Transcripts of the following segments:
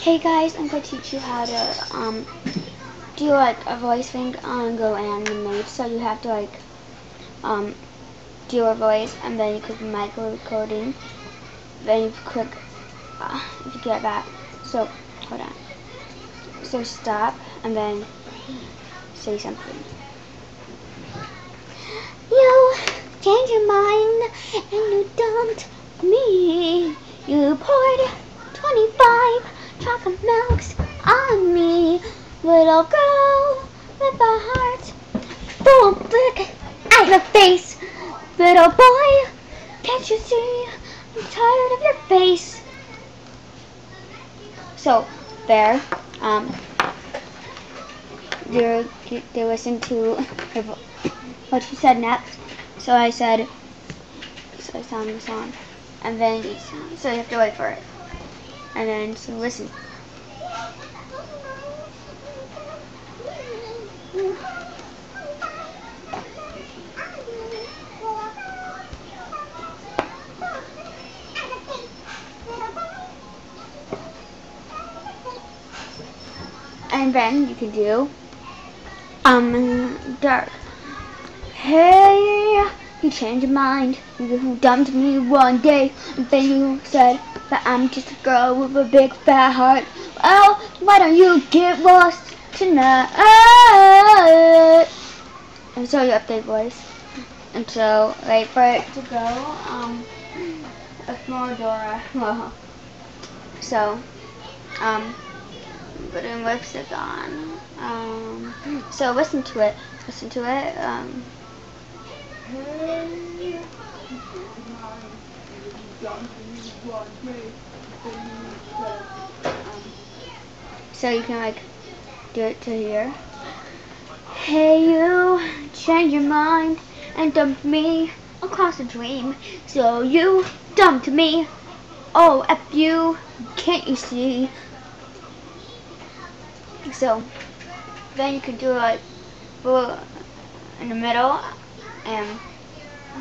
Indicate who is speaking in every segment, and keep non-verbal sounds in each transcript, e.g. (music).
Speaker 1: Hey guys, I'm going to teach you how to um, do like a voice thing on Go Animate. So you have to like um, do a voice and then you click micro recording. Then you click, uh, if you get that. So, hold on. So stop and then say something. You changed your mind and you dumped me. You poured 25 chocolate milks on me. Little girl with a heart full of brick at your face. Little boy, can't you see? I'm tired of your face. So, there, um, they they listened to what she said next. So I said, so I sang the song, and then so you have to wait for it and then so listen. And then you can do um dark. Hey, you changed your mind. You dumped me one day, and then you said that I'm just a girl with a big fat heart. Well, why don't you get lost tonight? And so you update voice. And so, wait for it to go. Um, more Dora. Well, so, um, putting lipstick on. Um, so listen to it. Listen to it. Um. So you can like do it to here. Hey you, change your mind and dump me across a dream. So you dumped me. Oh, F you, can't you see? So then you can do like in the middle and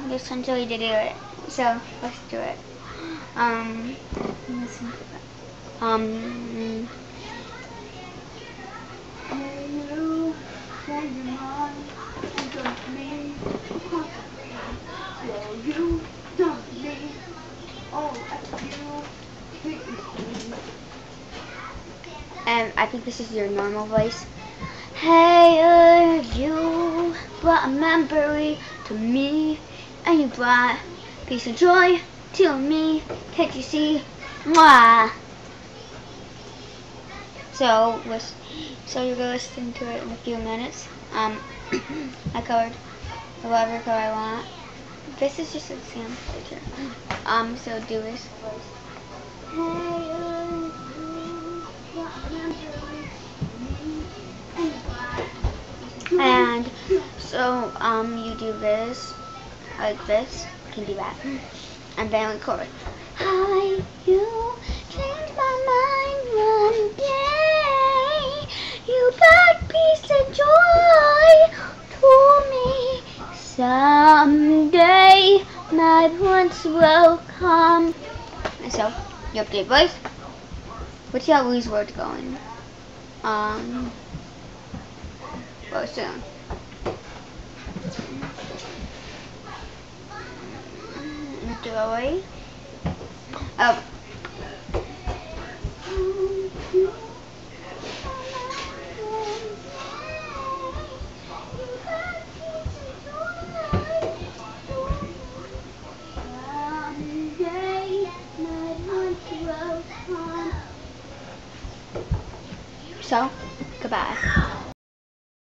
Speaker 1: just until you do it. So let's do it. Um, um, and I think this is your normal voice. Hey, you memory to me, and you brought peace and joy to me. Can't you see? Mwah. So, so you're gonna listen to it in a few minutes. Um, (clears throat) I covered whatever color I want. This is just an example Um, so do this And so um, you do this like this. You can do that and then record. Hi, you changed my mind one day. You brought peace and joy to me. Someday my prince will come. And so, you update voice. Let's see how these words going. Um, well, soon. Joey. Oh. So, goodbye.